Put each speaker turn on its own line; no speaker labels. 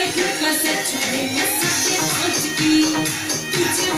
Gece gülmese tükenmesi Acı ki gece